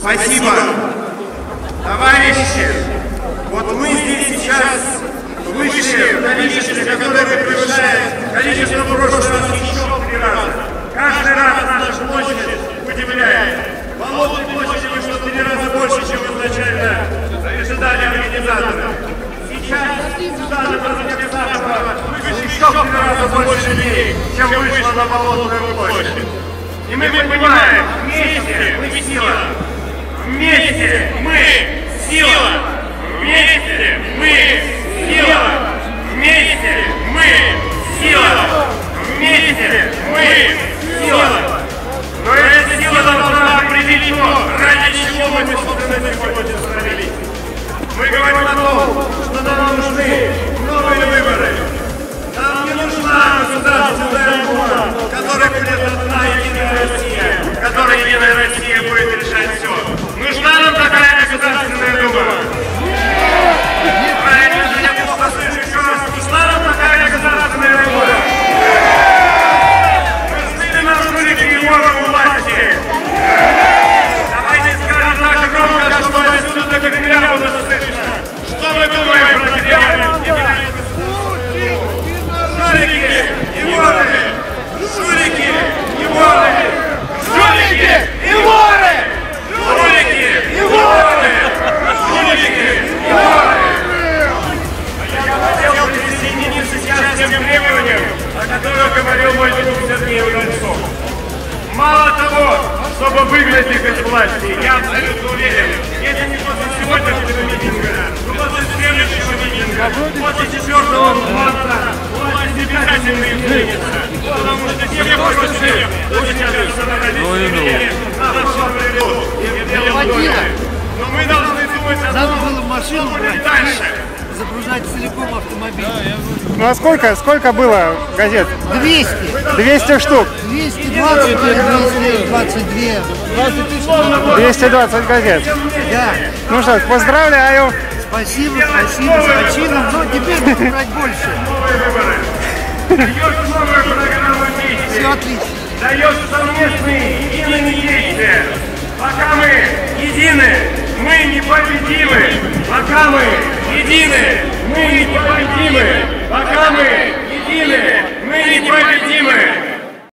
Спасибо. Товарищи, вот мы здесь сейчас вышли количестве, которое превышает количество прошлого раз еще три раза. Каждый раз наша площадь удивляет. Болотной площади вышло в три раза больше, чем изначально ожидали организаторы. Сейчас сюда на проспект Сахарова вышло еще в три раза больше людей, чем вышло на Болотную площадь. И мы понимаем, вместе мы сила. Вместе мы сила. Вместе мы сила. Вместе мы сила. Вместе мы сила. Но эта сила должна определить то, ради чего мы, собственно, сегодня собрались. Мы говорим о том, что нам нужны новые выборы. Нам не нужна государственная дума, которая будет одна единая Россия, которая единая Россия Жулики и воры! Жулики и воры! Жулики и воры! Жулики и воры! Жулики и воры! Я хотел присоединиться сейчас к тем требованиям, о которых говорил мой друг Сергей Удальцов. Мало того, чтобы выглядеть из власти, я абсолютно уверен, если не после сегодняшнего митинга, то после следующего митинга, после 4 марта, обязательно изменится. Потому что те против очень ответственны Но мы должны думать о Надо том, было машину что брать, будет дальше. загружать целиком автомобиль. Ну а сколько, сколько было газет? 200. 200 штук. 220, 222. 220 газет. Да. Ну что поздравляю. Спасибо, спасибо, с почином. Но теперь будем брать больше. Даешь новую программу действий. Все отлично. дает совместные единые действия. Пока мы едины, мы непобедимы. Пока мы едины, мы непобедимы. Пока мы едины, мы непобедимы.